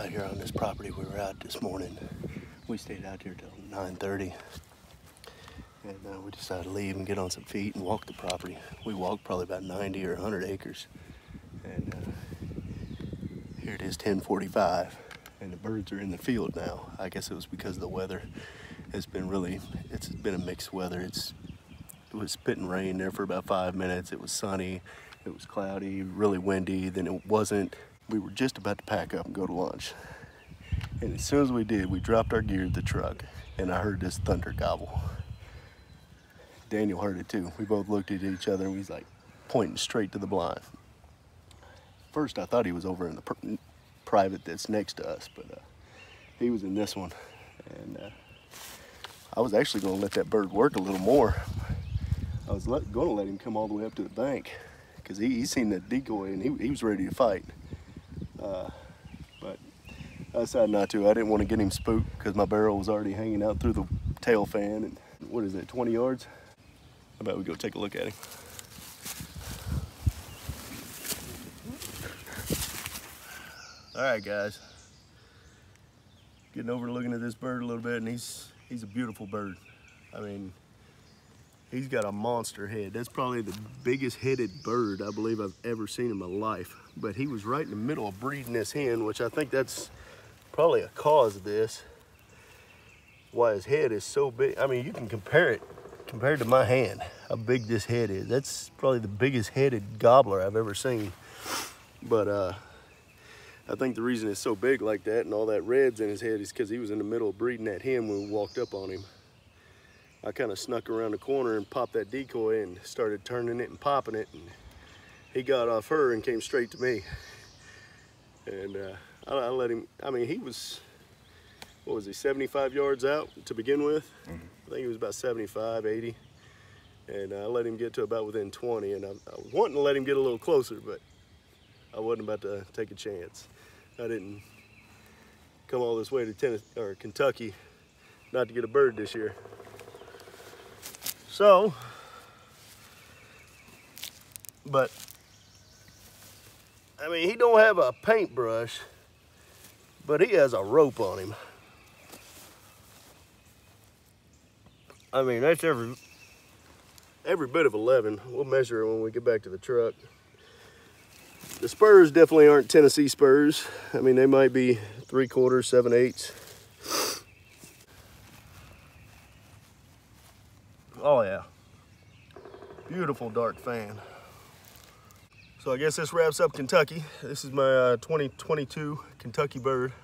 out here on this property. We were out this morning. We stayed out here till 9.30. And uh, we decided to leave and get on some feet and walk the property. We walked probably about 90 or 100 acres. And uh, here it is 1045 and the birds are in the field now. I guess it was because the weather has been really, it's been a mixed weather. It's, it was spitting rain there for about five minutes. It was sunny, it was cloudy, really windy, then it wasn't. We were just about to pack up and go to lunch. And as soon as we did, we dropped our gear at the truck and I heard this thunder gobble. Daniel heard it too. We both looked at each other and was like pointing straight to the blind. First, I thought he was over in the private that's next to us, but uh, he was in this one. And uh, I was actually gonna let that bird work a little more. I was let, gonna let him come all the way up to the bank because he, he seen that decoy and he, he was ready to fight. Uh, but I decided not to. I didn't want to get him spooked because my barrel was already hanging out through the tail fan. And what is it, 20 yards? How about we go take a look at him? All right, guys. Getting over looking at this bird a little bit, and he's he's a beautiful bird. I mean, he's got a monster head. That's probably the biggest headed bird I believe I've ever seen in my life. But he was right in the middle of breeding this hen, which I think that's probably a cause of this. Why his head is so big. I mean, you can compare it compared to my hand, how big this head is. That's probably the biggest headed gobbler I've ever seen. But uh, I think the reason it's so big like that and all that red's in his head is because he was in the middle of breeding that hen when we walked up on him. I kind of snuck around the corner and popped that decoy and started turning it and popping it. And he got off her and came straight to me. And uh, I, I, let him, I mean, he was, what was he, 75 yards out to begin with? Mm -hmm. I think he was about 75, 80. And I let him get to about within 20. And I, I was wanting to let him get a little closer, but I wasn't about to take a chance. I didn't come all this way to Tennessee or Kentucky not to get a bird this year. So, but I mean, he don't have a paintbrush, but he has a rope on him. I mean, that's every every bit of 11. We'll measure it when we get back to the truck. The spurs definitely aren't Tennessee spurs. I mean, they might be three quarters, seven eighths. Oh yeah, beautiful dark fan. So I guess this wraps up Kentucky. This is my uh, 2022 Kentucky bird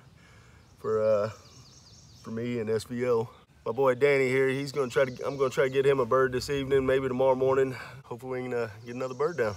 for uh, for me and SVO. My boy Danny here, he's gonna try to, I'm gonna try to get him a bird this evening, maybe tomorrow morning. Hopefully we can uh, get another bird down.